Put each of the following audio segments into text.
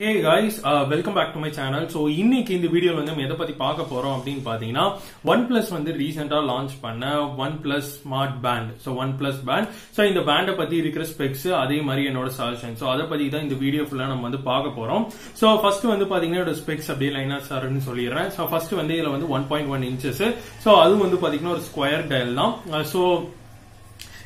Hey guys welcome back to my channel so இன்னைக்கு இந்த வீடியோவில் வந்து நம்ம எதை பற்றி பார்க்க போகிறோம் அப்படின்னு பார்த்தீங்கன்னா ஒன் பிளஸ் வந்து ரீசெண்டாக லான்ச் பண்ண OnePlus smart band so OnePlus band so இந்த பேண்டை பற்றி இருக்கிற ஸ்பெக்ஸ் அதே மாதிரி என்னோட சஜஷன் ஸோ அதை பற்றி தான் இந்த வீடியோ ஃபுல்லாக நம்ம வந்து பார்க்க போகிறோம் ஸோ ஃபர்ஸ்ட் வந்து பார்த்தீங்கன்னா என்னோட ஸ்பெக்ஸ் அப்படியே லைனா சார்னு சொல்லிடுறேன். ஸோ ஃபர்ஸ்ட் வந்து இதில் வந்து one point one inches so அது வந்து பார்த்தீங்கன்னா ஒரு ஸ்கொயர் டயல் தான். Uh, ஸோ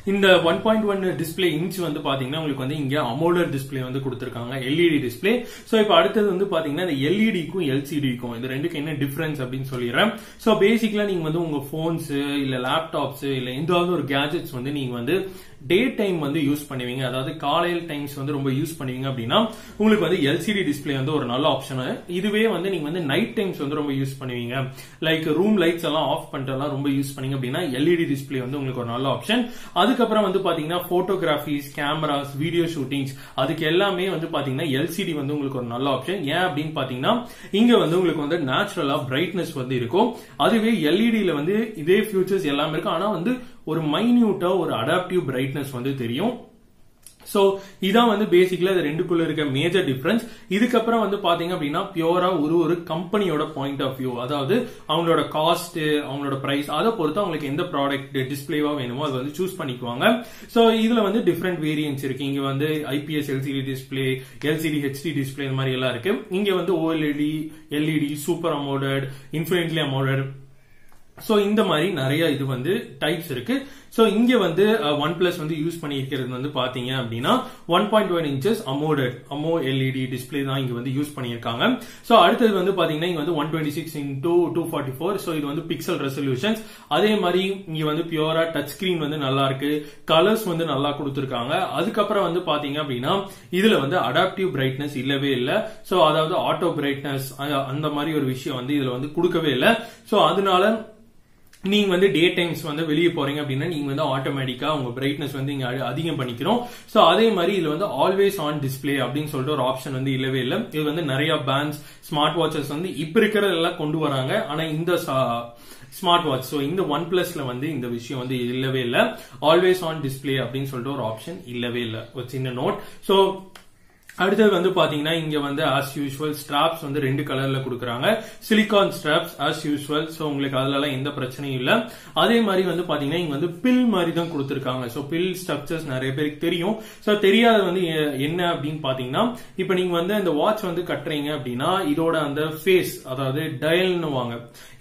இந்த one point one display inch வந்து பாத்தீங்கன்னா உங்களுக்கு வந்து இங்க அமோலர் டிஸ்பிளே வந்து கொடுத்துருக்காங்க எல்இடி டிஸ்பிளே சோ இப்போ அடுத்தது வந்து பாத்தீங்கன்னா இந்த எல்இடிக்கும் எல்சிடிக்கும் இது ரெண்டுக்கும் என்ன டிஃபரன்ஸ் அப்படின்னு சொல்லிடுறேன். சோ பேசிக்கலா நீங்க வந்து உங்க போன்ஸ் இல்ல லேப்டாப்ஸ் இல்ல எந்தாவது ஒரு கேஜெட்ஸ் வந்து நீங்க வந்து டே டைம் வந்து யூஸ் பண்ணுவீங்க. அதாவது காலையில் டைம்ஸ் வந்து ரொம்ப யூஸ் பண்ணுவீங்க அப்படின்னா உங்களுக்கு வந்து எல்சிடி டிஸ்பிளே வந்து ஒரு நல்ல ஆப்ஷன் இதுவே வந்து நீங்க வந்து நைட் டைம்ஸ் வந்து ரொம்ப யூஸ் பண்ணுவீங்க. லைக் ரூம் லைட்ஸ் எல்லாம் ஆஃப் பண்ணிட்டு எல்லாம் ரொம்ப யூஸ் பண்ணீங்க அப்படின்னா எல்இடி டிஸ்பிளே வந்து உங்களுக்கு ஒரு நல்ல ஆப்ஷன் அதுக்கப்புறம் வந்து பாத்தீங்கன்னா போட்டோகிராஃபிஸ் கேமராஸ் வீடியோ ஷூட்டிங்ஸ் அதுக்கு எல்லாமே வந்து பாத்தீங்கன்னா எல்சிடி வந்து உங்களுக்கு ஒரு நல்ல ஆப்ஷன் ஏன் அப்படின்னு பாத்தீங்கன்னா இங்க வந்து உங்களுக்கு வந்து நேச்சுரலா பிரைட்னஸ் வந்து இருக்கும். அதுவே எல்இடியில வந்து இதே ஃபியூச்சர்ஸ் எல்லாமே இருக்கும். ஆனா வந்து ஒரு மைன்யூட்டா ஒரு அடாப்டிவ் பிரைட்னஸ் வந்து தெரியும். சோ இதான் வந்து பேசிக்கலா இது ரெண்டுக்குள்ள இருக்க மேஜர் டிஃபரன்ஸ் இதுக்கப்புறம் வந்து பாத்தீங்க அப்படின்னா பியூரா ஒரு ஒரு கம்பெனியோட பாயிண்ட் ஆஃப் வியூ அதாவது அவங்களோட காஸ்ட் அவங்களோட பிரைஸ் அதை பொறுத்து அவங்களுக்கு எந்த ப்ராடக்ட் டிஸ்பிளேவா வேணுமோ அது வந்து சூஸ் பண்ணிக்குவாங்க. சோ இதுல வந்து டிஃப்ரெண்ட் வேரியன்ஸ் இருக்கு. இங்க வந்து IPS LCD display LCD HD display இந்த மாதிரி எல்லாம் இருக்கு. இங்க வந்து OLED LED super AMOLED infinitely AMOLED so இந்த மாதிரி நிறைய இது வந்து டைப்ஸ் இருக்கு. ஸோ இங்க வந்து uh, ஒன் பிளஸ் வந்து யூஸ் பண்ணியிருக்கிறது வந்து பாத்தீங்க அப்படின்னா one point one inches AMOLED அமோ LED display தான் இங்க வந்து யூஸ் பண்ணியிருக்காங்க. ஸோ அடுத்தது வந்து பாத்தீங்கன்னா இங்க வந்து one twenty six into two forty four so இது வந்து பிக்சல் ரெசல்யூஷன்ஸ் அதே மாதிரி இங்க வந்து பியூரா டச் ஸ்கிரீன் வந்து நல்லா இருக்கு. கலர்ஸ் வந்து நல்லா கொடுத்துருக்காங்க. அதுக்கப்புறம் வந்து பாத்தீங்க அப்படின்னா இதுல வந்து அடாப்டிவ் பிரைட்னஸ் இல்லவே இல்லை. ஸோ அதாவது ஆட்டோ பிரைட்னஸ் அந்த மாதிரி ஒரு விஷயம் வந்து இதுல வந்து கொடுக்கவே இல்லை. ஸோ அதனால நீங்க வந்து டே டைம்ஸ் வந்து வெளியே போறீங்க அப்படின்னா நீங்க வந்து ஆட்டோமேட்டிக்கா உங்க பிரைட்னஸ் வந்து இங்க அதிகம் பண்ணிக்கிறோம். சோ அதே மாதிரி இதுல வந்து ஆல்வேஸ் ஆன் டிஸ்பிளே அப்படின்னு சொல்லிட்டு ஒரு ஆப்ஷன் வந்து இல்லவே இல்லை. இது வந்து நிறைய பேண்ட்ஸ் ஸ்மார்ட் வாட்சஸ் வந்து இப்ப இருக்கிறதெல்லாம் கொண்டு வராங்க. ஆனா இந்த ஸ்மார்ட் வாட்ச் ஸோ இந்த ஒன் பிளஸ்ல வந்து இந்த விஷயம் வந்து இல்லவே இல்லை. ஆல்வேஸ் ஆன் டிஸ்பிளே அப்படின்னு சொல்லிட்டு ஒரு ஆப்ஷன் இல்லவே இல்லை. ஒரு சின்ன நோட் ஸோ அடுத்தது வந்து பாத்தீங்கன்னா இங்க வந்து ஆஸ் யூஸ்வல் ஸ்ட்ராப்ஸ் வந்து ரெண்டு கலர்ல கொடுக்குறாங்க. Silicone straps as usual so உங்களுக்கு அதுலலாம் எந்த பிரச்சனையும் இல்ல. அதே மாதிரி வந்து பாத்தீங்கன்னா இங்க வந்து பில் மாதிரி தான் கொடுத்துருக்காங்க. சோ பில் ஸ்ட்ரக்சர்ஸ் நிறைய பேருக்கு தெரியும். சோ தெரியாத வந்து என்ன அப்படின்னு பாத்தீங்கன்னா இப்ப நீங்க வந்து அந்த வாட்ச் வந்து கட்டுறீங்க அப்படின்னா இதோட அந்த ஃபேஸ் அதாவது டயல்னு வாங்க.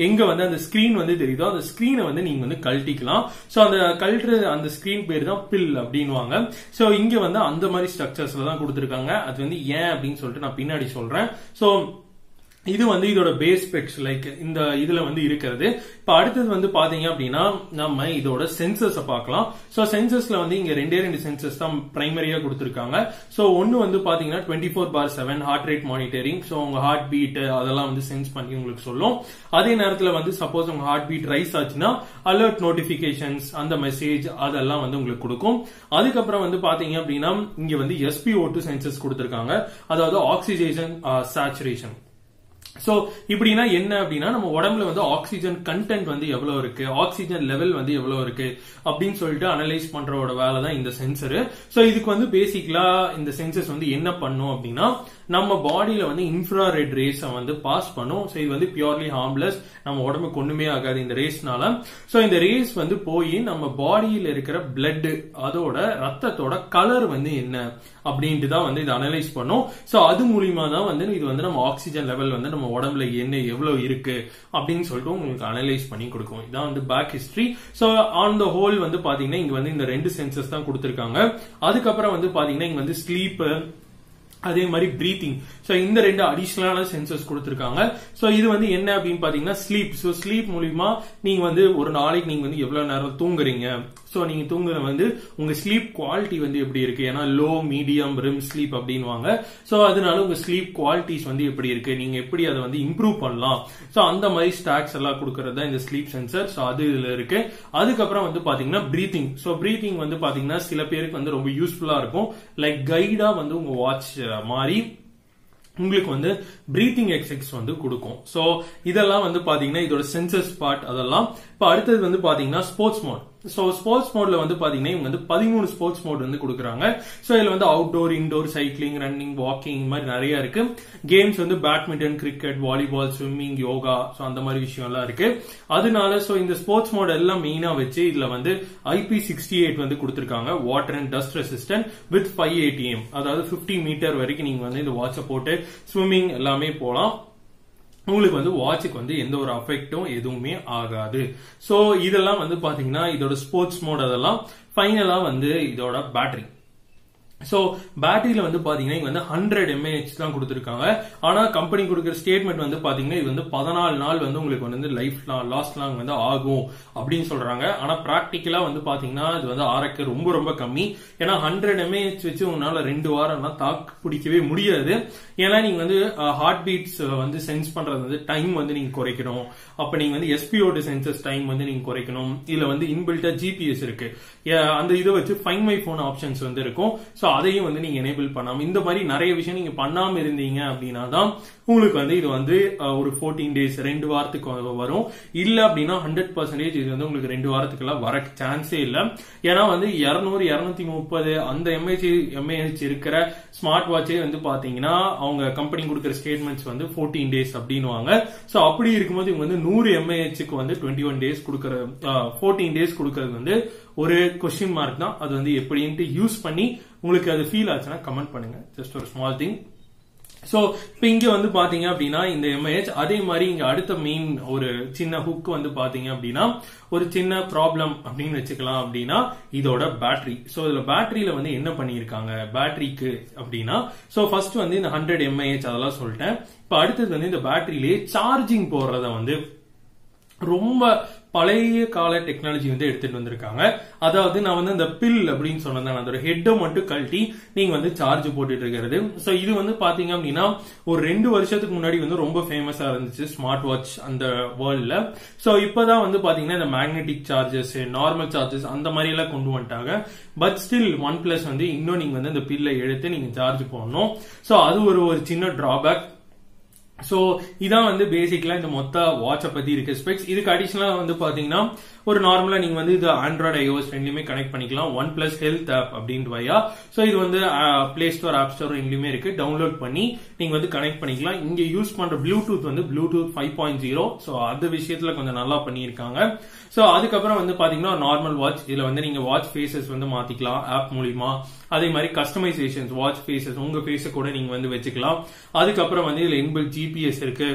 எங்க வந்து அந்த ஸ்கிரீன் வந்து தெரியுதோ அந்த ஸ்கிரீனை வந்து நீங்க வந்து கழட்டிக்கலாம். சோ அந்த கழட்டுற அந்த ஸ்கிரீன் பேர் தான் பில் அப்படின்னு வாங்க சோ இங்க வந்து அந்த மாதிரி ஸ்ட்ரக்சர்ஸ்ல தான் கொடுத்துருக்காங்க. அது வந்து ஏன் அப்படின்னு சொல்லிட்டு நான் பின்னாடி சொல்றேன். சோ இது வந்து இதோட பேஸ் ஸ்பெக்ஸ் லைக் இந்த இதுல வந்து இருக்கிறது. இப்ப அடுத்தது வந்து பாத்தீங்க அப்படின்னா நம்ம இதோட சென்சர்ஸ் பார்க்கலாம் சோ சென்சர்ஸ்ல வந்து இங்க ரெண்டே ரெண்டு சென்சர்ஸ் தான் பிரைமரியா கொடுத்திருக்காங்க. சோ ஒன்னு வந்து பாத்தீங்கன்னா twenty four bar seven heart rate monitoring so உங்க ஹார்ட் பீட் அதெல்லாம் வந்து சென்ஸ் பண்ணி உங்களுக்கு சொல்லும். அதே நேரத்துல வந்து சப்போஸ் உங்க ஹார்ட் பீட் ரைஸ் ஆச்சுன்னா அலர்ட் நோட்டிபிகேஷன்ஸ் அந்த மெசேஜ் அதெல்லாம் வந்து உங்களுக்கு கொடுக்கும். அதுக்கப்புறம் வந்து பாத்தீங்க அப்படின்னா இங்க வந்து எஸ்பி ஓட்டு சென்சர்ஸ் கொடுத்திருக்காங்க. அதாவது ஆக்சிஜேஷன் சேச்சுரேஷன் uh, சோ இப்படின்னா என்ன அப்படின்னா நம்ம உடம்புல வந்து ஆக்சிஜன் கண்டென்ட் வந்து எவ்வளவு இருக்கு? ஆக்சிஜன் லெவல் வந்து எவ்வளவு இருக்கு? அப்படின்னு சொல்லிட்டு அனலைஸ் பண்றோட வேலை தான் இந்த சென்சர் சோ இதுக்கு வந்து பேசிக்கலா இந்த சென்சர்ஸ் வந்து என்ன பண்ணும் அப்படின்னா நம்ம பாடியில வந்து இன்ஃப்ரா ரெட் ரேஸ வந்து பாஸ் பண்ணும். ஸோ இது வந்து பியூர்லி ஹார்ம்லெஸ் நம்ம உடம்புக்கு ஒண்ணுமே ஆகாது இந்த ரேஸ்னால ஸோ இந்த ரேஸ் வந்து போய் நம்ம பாடியில இருக்கிற பிளட் அதோட ரத்தத்தோட கலர் வந்து என்ன? அப்படின்ட்டு தான் வந்து இது அனலைஸ் பண்ணும். ஸோ அது மூலியமா தான் வந்து இது வந்து நம்ம ஆக்சிஜன் லெவல் வந்து நம்ம உடம்புல என்ன எவ்வளவு இருக்கு அப்படின்னு சொல்லிட்டு உங்களுக்கு அனலைஸ் பண்ணி கொடுக்கும். இதான் வந்து back history so on the whole வந்து பாத்தீங்கன்னா இங்க வந்து இந்த ரெண்டு சென்சஸ் தான் கொடுத்துருக்காங்க. அதுக்கப்புறம் வந்து பாத்தீங்கன்னா இங்க வந்து ஸ்லீப் அதே மாதிரி பிரீத்திங் ஸோ இந்த ரெண்டு அடிஷனலான சென்சர்ஸ் கொடுத்துருக்காங்க. ஸோ இது வந்து என்ன அப்படின்னு பாத்தீங்கன்னா ஸ்லீப் ஸோ ஸ்லீப் மூலியமா நீங்க வந்து ஒரு நாளைக்கு நீங்க வந்து எவ்வளவு நேரம் தூங்குறீங்க? ஸோ நீங்க தூங்குற வந்து உங்க ஸ்லீப் குவாலிட்டி வந்து எப்படி இருக்கு? ஏன்னா லோ மீடியம் ரிம் ஸ்லீப் அப்படின்வாங்க ஸோ அதனால உங்க ஸ்லீப் குவாலிட்டிஸ் வந்து எப்படி இருக்கு? நீங்க எப்படி அதை வந்து இம்ப்ரூவ் பண்ணலாம்? ஸோ அந்த மாதிரி ஸ்டாக்ஸ் எல்லாம் கொடுக்கறது தான் இந்த ஸ்லீப் சென்சர் ஸோ அது இதுல இருக்கு. அதுக்கப்புறம் வந்து பாத்தீங்கன்னா ப்ரீத்திங் ஸோ ப்ரீத்திங் வந்து பாத்தீங்கன்னா சில பேருக்கு வந்து ரொம்ப யூஸ்ஃபுல்லா இருக்கும். லைக் கைடா வந்து உங்க வாட்ச் மாதிரி உங்களுக்கு வந்து பிரீத்திங் எக்ஸசைஸ் வந்து கொடுக்கும். ஸோ இதெல்லாம் வந்து பாத்தீங்கன்னா இதோட சென்சஸ் பார்ட் அதெல்லாம். இப்போ அடுத்தது வந்து பாத்தீங்கன்னா ஸ்போர்ட்ஸ் மோட் ஸோ ஸ்போர்ட்ஸ் மோட்ல வந்து பாத்தீங்கன்னா இவங்க வந்து பதிமூணு ஸ்போர்ட்ஸ் மோட் வந்து கொடுக்குறாங்க. ஸோ இதுல வந்து outdoor indoor cycling running walking இந்த மாதிரி நிறைய இருக்கு. கேம்ஸ் வந்து badminton cricket volleyball swimming yoga so அந்த மாதிரி விஷயம் எல்லாம் இருக்கு. அதனால ஸோ இந்த ஸ்போர்ட்ஸ் மோட் எல்லாம் மெயினா வச்சு இதுல வந்து ஐபி சிக்ஸ்டி எயிட் வந்து கொடுத்துருக்காங்க. Water and dust resistant with five ATM அதாவது பிப்டி மீட்டர் வரைக்கும் நீங்க வந்து இந்த வாட்சை போட்டு ஸ்விம்மிங் எல்லாமே போலாம். உங்களுக்கு வந்து வாட்சுக்கு வந்து எந்த ஒரு அஃபெக்டும் எதுவுமே ஆகாது. ஸோ இதெல்லாம் வந்து பாத்தீங்கன்னா இதோட ஸ்போர்ட்ஸ் மோட் அதெல்லாம் ஃபைனலா வந்து இதோட பேட்டரி சோ பேட்டரியில வந்து பாத்தீங்கன்னா இங்க வந்து ஹண்ட்ரட் எம்ஏஹெச் தான் கொடுத்துருக்காங்க. ஆனா கம்பெனி கொடுக்குற ஸ்டேட்மெண்ட் வந்து பாத்தீங்கன்னா இது வந்து பதினாலு நாள் வந்து உங்களுக்கு வந்து லைஃப் லாஸ்ட் லாங் வந்து ஆகும் அப்படின்னு சொல்றாங்க. ஆனா ப்ராக்டிக்கலாக வந்து பார்த்தீங்கன்னா இது வந்து ஆரக்க ரொம்ப ரொம்ப கம்மி. ஏன்னா ஹண்ட்ரட் எம்ஏஹெச் வச்சு உங்களால ரெண்டு வாரம்லாம் தாக்கு பிடிக்கவே முடியாது. ஏன்னா நீங்க வந்து ஹார்ட் பீட்ஸ் வந்து சென்ஸ் பண்றது வந்து டைம் வந்து நீங்க குறைக்கணும். அப்போ நீங்க வந்து எஸ்பிஓடி சென்சஸ் டைம் வந்து நீங்க குறைக்கணும். இதுல வந்து இன்பில்ட்டாக ஜிபிஎஸ் இருக்கு. அந்த இதை வச்சு ஃபைன் மை ஃபோன் ஆப்ஷன்ஸ் வந்து இருக்கும். ஸோ அதையும் வந்து நீங்க எனேபிள் பண்ணாம இந்த மாதிரி நிறைய விஷயம் நீங்க பண்ணாம இருந்தீங்க அப்படின்னா தான் உங்களுக்கு வந்து இது வந்து ஒரு ஃபோர்டீன் டேஸ் ரெண்டு வாரத்துக்கு வரும். இல்ல அப்படின்னா ஹண்ட்ரட் பர்சன்டேஜ் இது வந்து உங்களுக்கு ரெண்டு வாரத்துக்குலாம் வர சான்ஸே இல்லை. ஏன்னா வந்து இருநூறு இருநூத்தி முப்பது அந்த எம்ஏஹெச் எம்ஏஹெச் இருக்கிற ஸ்மார்ட் வாட்சே வந்து பாத்தீங்கன்னா அவங்க கம்பெனி கொடுக்குற ஸ்டேட்மெண்ட்ஸ் வந்து ஃபோர்டீன் டேஸ் அப்படின்னுவாங்க. ஸோ அப்படி இருக்கும்போது இவங்க வந்து நூறு எம்ஏஹெச்சுக்கு வந்து டுவெண்ட்டி ஒன் டேஸ் கொடுக்குற ஃபோர்டீன் டேஸ் கொடுக்கறது வந்து ஒரு கொஸ்டின் மார்க் தான். அது வந்து எப்படின்ட்டு யூஸ் பண்ணி உங்களுக்கு அது ஃபீல் ஆச்சுன்னா கமெண்ட் பண்ணுங்க. ஜஸ்ட் ஒரு ஸ்மால் திங் ஸோ இப்போ இங்கே வந்து பார்த்தீங்க அப்படின்னா இந்த எம்ஏஹெச் அதே மாதிரி இங்கே அடுத்த மெயின் ஒரு சின்ன ஹுக் வந்து பார்த்தீங்க அப்படின்னா ஒரு சின்ன ப்ராப்ளம் அப்படின்னு வச்சுக்கலாம் அப்படின்னா இதோட பேட்டரி ஸோ இதில் பேட்டரியில் வந்து என்ன பண்ணியிருக்காங்க? பேட்டரிக்கு அப்படின்னா ஸோ ஃபர்ஸ்ட் வந்து இந்த ஹண்ட்ரட் எம்ஏஹெச் அதெல்லாம் சொல்லிட்டேன். இப்போ அடுத்தது வந்து இந்த பேட்டரியிலேயே சார்ஜிங் போடுறத வந்து ரொம்ப பழைய கால டெக்னாலஜி வந்து எடுத்துட்டு வந்திருக்காங்க. அதாவது நான் வந்து அந்த பில் அப்படின்னு சொன்னேன் அதோட ஹெட்டை மட்டும் கழட்டி நீங்க வந்து சார்ஜ் போட்டுட்டு இருக்கிறது. ஸோ இது வந்து பாத்தீங்க அப்படின்னா ஒரு ரெண்டு வருஷத்துக்கு முன்னாடி வந்து ரொம்ப ஃபேமஸா இருந்துச்சு ஸ்மார்ட் வாட்ச் அந்த வேர்ல்ட்ல ஸோ இப்போதான் வந்து பாத்தீங்கன்னா இந்த மேக்னெட்டிக் சார்ஜஸ் நார்மல் சார்ஜஸ் அந்த மாதிரி எல்லாம் கொண்டு வந்துட்டாங்க. பட் ஸ்டில் ஒன் பிளஸ் வந்து இன்னும் நீங்க வந்து அந்த பில்லை எடுத்து நீங்க சார்ஜ் போடணும். ஸோ அது ஒரு ஒரு சின்ன டிராபேக் ஸோ இதான் வந்து பேசிக்கலா இந்த மொத்த வாட்சை பத்தி இருக்க ஸ்பெக்ஸ் இதுக்கு அடிஷனலா வந்து பாத்தீங்கன்னா ஒரு நார்மலா நீங்க வந்து இது ஆண்ட்ராய்டு ஐஓஎஸ் ரெண்டுலயுமே கனெக்ட் பண்ணிக்கலாம். ஒன் பிளஸ் ஹெல்த் ஆப் அப்படின்ட்டு வையா ஸோ இது வந்து பிளே ஸ்டோர் ஆப் ஸ்டோர் ரெண்டுலயுமே இருக்கு. டவுன்லோட் பண்ணி நீங்க வந்து கனெக்ட் பண்ணிக்கலாம். இங்க யூஸ் பண்ற ப்ளூடூத் வந்து bluetooth five point zero so அந்த விஷயத்துல கொஞ்சம் நல்லா பண்ணியிருக்காங்க. ஸோ அதுக்கப்புறம் வந்து பாத்தீங்கன்னா நார்மல் வாட்ச் இதுல வந்து நீங்க வாட்ச் ஃபேஸஸ் வந்து மாத்திக்கலாம். ஆப் மூலியமா. அதே மாதிரி கஸ்டமைசேஷன் வாட்ச் ஃபேஸஸ் உங்க ஃபேஸ கூட நீங்க வந்து வச்சுக்கலாம். அதுக்கப்புறம் வந்து இதுல இன்பில் ஜிபிஎஸ் இருக்கு.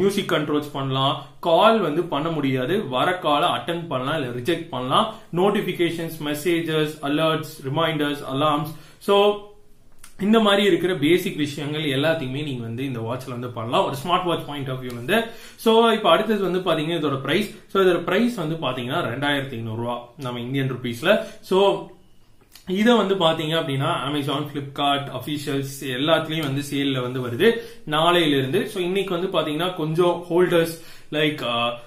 மியூசிக் கண்ட்ரோல்ஸ் பண்ணலாம். கால் வந்து பண்ண முடியாது. வர காலை அட்டன் பண்ணலாம் இல்ல ரிஜெக்ட் பண்ணலாம். Notifications messages alerts reminders alarms so இந்த மாதிரி இருக்கிற பேசிக் விஷயங்கள் எல்லாத்தையுமே நீங்க வந்து இந்த வாட்ச்ல வந்து பண்ணலாம். ஒரு smart watch point of view வந்து. சோ இப்போ அடுத்தது வந்து பாத்தீங்கன்னா இதோட பிரைஸ் சோ இதோட பிரைஸ் வந்து பாத்தீங்கன்னா ரெண்டாயிரத்தி ஐநூறு ரூபா. நம்ம இந்தியன் ருபீஸ்ல சோ இதை வந்து பாத்தீங்க அப்படின்னா அமேசான் பிளிப்கார்ட் அபிஷியல்ஸ் எல்லாத்துலயும் வந்து சேல்ல வந்து வருது. நாளையில இருந்து சோ இன்னைக்கு வந்து பாத்தீங்கன்னா கொஞ்சம் ஹோல்டர்ஸ் லைக்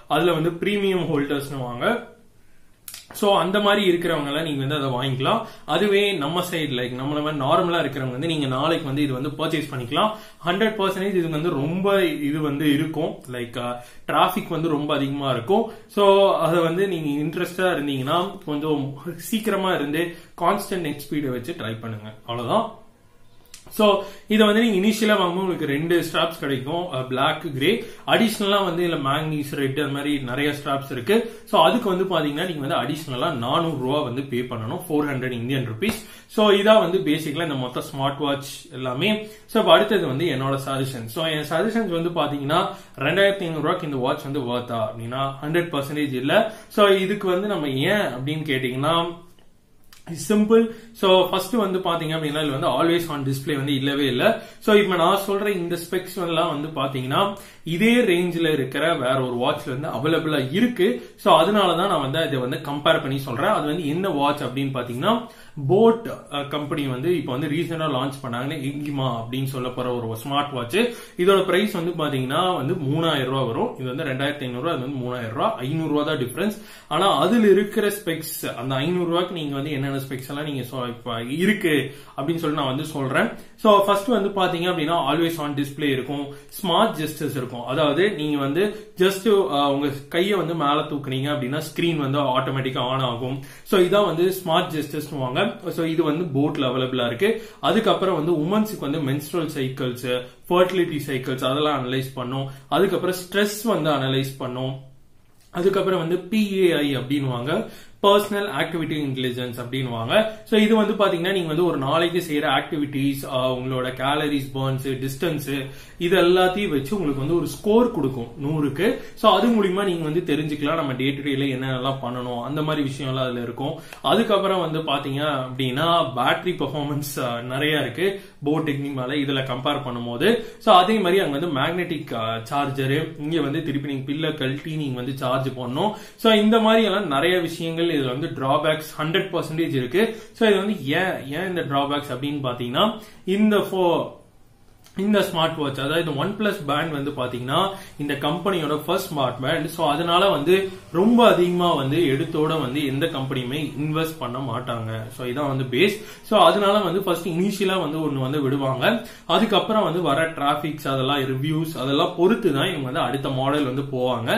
அதுல வந்து பிரீமியம் ஹோல்டர்ஸ்னு வாங்க. ஸோ அந்த மாதிரி இருக்கிறவங்களாம் நீங்கள் நீங்க வந்து அதை வாங்கிக்கலாம். அதுவே நம்ம சைடு லைக் நம்மள மாதிரி நார்மலா இருக்கிறவங்க வந்து நீங்க நாளைக்கு வந்து இது வந்து பர்ச்சேஸ் பண்ணிக்கலாம். ஹண்ட்ரட் பர்சன்டேஜ் இது வந்து ரொம்ப இது வந்து இருக்கும். லைக் டிராபிக் uh, வந்து ரொம்ப அதிகமா இருக்கும். ஸோ அதை வந்து நீங்க இன்ட்ரெஸ்டா இருந்தீங்கன்னா கொஞ்சம் சீக்கிரமா இருந்து கான்ஸ்டன்ட் நெட் ஸ்பீடை வச்சு ட்ரை பண்ணுங்க. அவ்வளவுதான். ஸோ இதை வந்து நீங்கள் இனிஷியலாக வாங்கும்போது உங்களுக்கு ரெண்டு ஸ்ட்ராப்ஸ் கிடைக்கும். பிளாக் கிரே அடிஷ்னலாக வந்து இதில் மேங்கனீஸ் ரெட் அது மாதிரி நிறைய ஸ்ட்ராப்ஸ் இருக்கு. ஸோ அதுக்கு வந்து பார்த்தீங்கன்னா நீங்கள் வந்து அடிஷ்னலாக நானூறுரூவா வந்து பே பண்ணணும். Four hundred Indian rupees so இதான் வந்து பேசிக்கலாக இந்த மொத்த ஸ்மார்ட் வாட்ச் எல்லாமே சோ அடுத்தது வந்து என்னோட சஜஷன் ஸோ என் சஜஷன்ஸ் வந்து பார்த்தீங்கன்னா ரெண்டாயிரத்தி ஐநூறுரூவாக்கு இந்த வாட்ச் வந்து வர்த்தா அப்படின்னா ஹண்ட்ரட் பர்சன்டேஜ் இல்லை. ஸோ இதுக்கு வந்து நம்ம ஏன் அப்படின்னு கேட்டிங்கன்னா சிம்பிள் சோ ஃபர்ஸ்ட் வந்து பாத்தீங்க அப்படின்னா இது வந்து ஆல்வேஸ் ஆன் டிஸ்பிளே வந்து இல்லவே இல்லை. சோ இப்ப நான் சொல்ற இந்த ஸ்பெக்ஸ் எல்லாம் வந்து பாத்தீங்கன்னா இதே ரேஞ்சில் இருக்கிற வேற ஒரு வாட்ச்ல வந்து அவைலபிளா இருக்கு. சோ அதனாலதான் நான் வந்து இதை வந்து கம்பேர் பண்ணி சொல்றேன். அது வந்து என்ன வாட்ச் அப்படின்னு பாத்தீங்கன்னா போட் கம்பெனி வந்து இப்போ வந்து ரீசெண்டா லான்ச் பண்ணாங்கன்னா எங்கிமா அப்படின்னு சொல்ல போற ஒரு ஸ்மார்ட் வாட்ச் இதோட பிரைஸ் வந்து பாத்தீங்கன்னா வந்து மூணாயிரம் ரூபா வரும். இது வந்து ரெண்டாயிரத்தி ஐநூறு அது வந்து மூணாயிரம் ரூபாய் ஐநூறு தான் டிஃபரன்ஸ் ஆனா அதுல இருக்கிற ஸ்பெக்ஸ் அந்த ஐநூறு ரூபாய்க்கு நீங்க வந்து என்னென்ன என்னென்ன ஸ்பெக்ஸ் எல்லாம் நீங்க இருக்கு அப்படின்னு சொல்லி நான் வந்து சொல்றேன். சோ ஃபர்ஸ்ட் வந்து பாத்தீங்க அப்படின்னா ஆல்வேஸ் ஆன் டிஸ்ப்ளே இருக்கும். ஸ்மார்ட் ஜெஸ்டர்ஸ் இருக்கும். அதாவது நீங்க வந்து ஜஸ்ட் உங்க கையை வந்து மேல தூக்குனீங்க அப்படின்னா ஸ்கிரீன் வந்து ஆட்டோமேட்டிக்கா ஆன் ஆகும். சோ இதான் வந்து ஸ்மார்ட் ஜெஸ்டர்ஸ் வாங்க. சோ இது வந்து போட்ல அவைலபிளா இருக்கு. அதுக்கப்புறம் வந்து உமன்ஸுக்கு வந்து மென்ஸ்ட்ரல் சைக்கிள்ஸ் ஃபர்டிலிட்டி சைக்கிள்ஸ் அதெல்லாம் அனலைஸ் பண்ணும். அதுக்கப்புறம் ஸ்ட்ரெஸ் வந்து அனலைஸ் பண்ணும். அதுக்கப்புறம் வந்து பிஏஐ அப்படின்னுவாங்க. பர்சனல் ஆக்டிவிட்டி இன்டெலிஜென்ஸ் அப்படின்னுவாங்க. ஸோ இது வந்து பாத்தீங்கன்னா நீங்க வந்து ஒரு நாளைக்கு செய்யற ஆக்டிவிட்டிஸ் உங்களோட கேலரிஸ் பர்ன்ஸ் டிஸ்டன்ஸ் இது எல்லாத்தையும் வச்சு உங்களுக்கு வந்து ஒரு ஸ்கோர் கொடுக்கும் நூறுக்கு. ஸோ அது மூலியமா நீங்க வந்து தெரிஞ்சுக்கலாம் நம்ம டே டு டேல என்னென்னலாம் பண்ணணும் அந்த மாதிரி விஷயம்லாம் அதுல இருக்கும். அதுக்கப்புறம் வந்து பாத்தீங்க அப்படின்னா பேட்டரி பெர்ஃபார்மன்ஸ் நிறைய இருக்கு. போட் டெக்னிக் மேல இதுல கம்பேர் பண்ணும்போது ஸோ அதே மாதிரி அங்கே வந்து மேக்னெட்டிக் சார்ஜரு இங்கே வந்து திருப்பி நீங்கள் பில்ல கழட்டி நீங்கள் வந்து சார்ஜ் பண்ணணும் ஸோ இந்த மாதிரி எல்லாம் நிறைய விஷயங்கள் இதில் வந்து டிராபேக்ஸ் ஹண்ட்ரட் பர்சன்டேஜ் இருக்கு. ஸோ இது வந்து ஏன் ஏன் இந்த டிராபேக்ஸ் அப்படின்னு பார்த்தீங்கன்னா இந்த ஃபோ இந்த ஸ்மார்ட் வாட்ச் அதாவது ஒன் பிளஸ் பேண்ட் வந்து பாத்தீங்கன்னா இந்த கம்பெனியோட ஃபர்ஸ்ட் ஸ்மார்ட் பேண்ட் ஸோ அதனால வந்து ரொம்ப அதிகமா வந்து எடுத்தோட வந்து எந்த கம்பெனியுமே இன்வெஸ்ட் பண்ண மாட்டாங்க. ஸோ இதான் வந்து பேஸ் ஸோ அதனால வந்து ஃபர்ஸ்ட் இனிஷியலா வந்து ஒன்று வந்து விடுவாங்க. அதுக்கப்புறம் வந்து வர டிராபிக்ஸ் அதெல்லாம் ரிவ்யூஸ் அதெல்லாம் பொறுத்து தான் இவங்க வந்து அடுத்த மாடல் வந்து போவாங்க.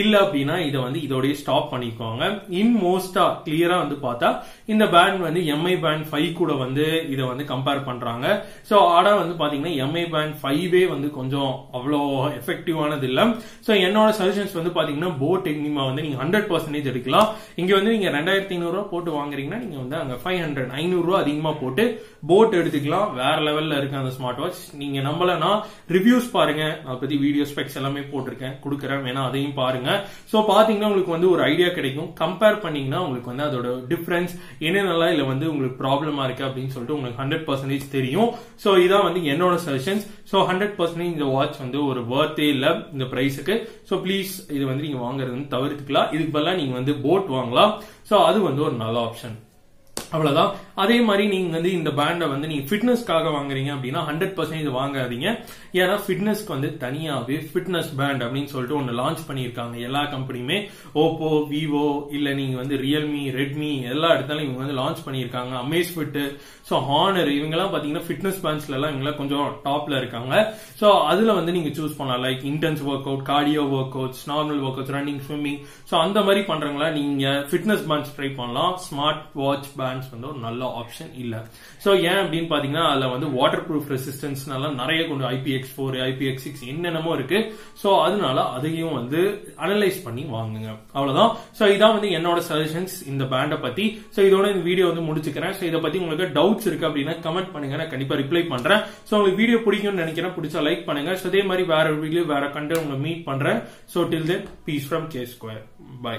இல்ல அப்படின்னா இதை வந்து இதோடய ஸ்டாப் பண்ணிக்குவாங்க. இன் மோஸ்டா கிளியரா வந்து பார்த்தா இந்த பேண்ட் வந்து எம்ஐ பேண்ட் ஃபைவ் கூட வந்து இதை வந்து கம்பேர் பண்றாங்க. ஸோ ஆனா வந்து பாத்தீங்கன்னா எம்ஐ பேண்ட் ஃபைவே வந்து கொஞ்சம் அவ்வளோ எஃபெக்டிவானது இல்ல சோ என்னோட சஜஷன்ஸ் வந்து பாத்தீங்கன்னா போட் டெக்னிமா வந்து நீங்க ஹண்ட்ரட் பர்சன்டேஜ் எடுக்கலாம். இங்க வந்து நீங்க ரெண்டாயிரத்தி ஐநூறு ரூபா போட்டு வாங்குறீங்கன்னா நீங்க வந்து அங்க ஃபைவ் ஹண்ட்ரட் ஐநூறு ரூபா அதிகமா போட்டு போட் எடுத்துக்கலாம். வேற லெவல்ல இருக்கு அந்த ஸ்மார்ட் வாட்ச் நீங்க நம்மளனா ரிவ்யூஸ் பாருங்க. அதை பற்றி வீடியோ ஸ்பெக்ஸ் எல்லாமே போட்டிருக்கேன். கொடுக்குறேன். வேணா அதையும் பாருங்க. சோ பாத்தீங்கன்னா உங்களுக்கு வந்து ஒரு ஐடியா கிடைக்கும். கம்பேர் பண்ணீங்கன்னா உங்களுக்கு வந்து அதோட டிஃபரன்ஸ் என்னென்னலாம் இல்லை வந்து உங்களுக்கு ப்ராப்ளமா இருக்கு அப்படின்னு சொல்லிட்டு உங்களுக்கு ஹண்ட்ரட் பர்சன்டேஜ் தெரியும். சோ இதான் வந்து என்னோட சஜஷன்ஸ் சோ ஹண்ட்ரட் பர்சன்டேஜ் இந்த வாட்ச் வந்து ஒரு வர்த்தே இல்ல இந்த ப்ரைஸுக்கு சோ ப்ளீஸ் இது வந்து நீங்க வாங்குறது வந்து தவிர்த்துக்கலாம். இதுக்கு பதிலாக நீங்க வந்து போட் வாங்கலாம். சோ அது வந்து ஒரு நல்ல ஆப்ஷன் அவ்வளவுதான். அதே மாதிரி நீங்க வந்து இந்த பேண்டை வந்து நீங்க ஃபிட்னஸ்க்காக வாங்குறீங்க அப்படின்னா ஹண்ட்ரட் பர்சன்டேஜ் வாங்காதீங்க. ஏன்னா ஃபிட்னஸ்க்கு வந்து தனியாவே ஃபிட்னஸ் பேண்ட் அப்படின்னு சொல்லிட்டு ஒன்று லான்ச் பண்ணியிருக்காங்க. எல்லா கம்பெனியுமே ஓப்போ விவோ இல்ல நீங்க வந்து ரியல்மி ரெட்மி எல்லா இடத்துல இவங்க வந்து லான்ச் பண்ணியிருக்காங்க. அமேஸ் ஃபிட் ஸோ ஹானர் இவங்கெல்லாம் பாத்தீங்கன்னா ஃபிட்னஸ் பேண்ட்ஸ்ல எல்லாம் இவங்க கொஞ்சம் டாப்ல இருக்காங்க. ஸோ அதுல வந்து நீங்க சூஸ் பண்ணலாம். Like intense work out cardio work outs normal work outs running swimming so அந்த மாதிரி பண்றவங்களா நீங்க ஃபிட்னஸ் பேண்ட்ஸ் ட்ரை பண்ணலாம். ஸ்மார்ட் வாட்ச் பேண்ட்ஸ் வந்து ஒரு நல்ல ஆப்ஷன் இல்ல. ஸோ ஏன் அப்படின்னு பாத்தீங்கன்னா அதுல வந்து வாட்டர் ப்ரூஃப் ரெசிஸ்டன்ஸ் நிறைய கொண்டு ஐபிஎக்ஸ் ஃபோர் ஐபிஎக்ஸ் சிக்ஸ் என்னென்னமோ இருக்கு. ஸோ அதனால அதையும் வந்து அனலைஸ் பண்ணி வாங்குங்க. அவ்வளவுதான். ஸோ இதான் வந்து என்னோட சஜஷன்ஸ் இந்த பேண்டை பத்தி. ஸோ இதோட இந்த வீடியோ வந்து முடிச்சுக்கிறேன். ஸோ இதை பத்தி உங்களுக்கு டவுட்ஸ் இருக்கு அப்படின்னா கமெண்ட் பண்ணுங்க. நான் கண்டிப்பா ரிப்ளை பண்றேன். ஸோ உங்களுக்கு வீடியோ பிடிக்கும்னு நினைக்கிறேன். பிடிச்சா லைக் பண்ணுங்க. ஸோ அதே மாதிரி வேற வீடியோ வேற கண்டென்ட் உங்களை மீட் பண்றேன். So till then peace from K square bye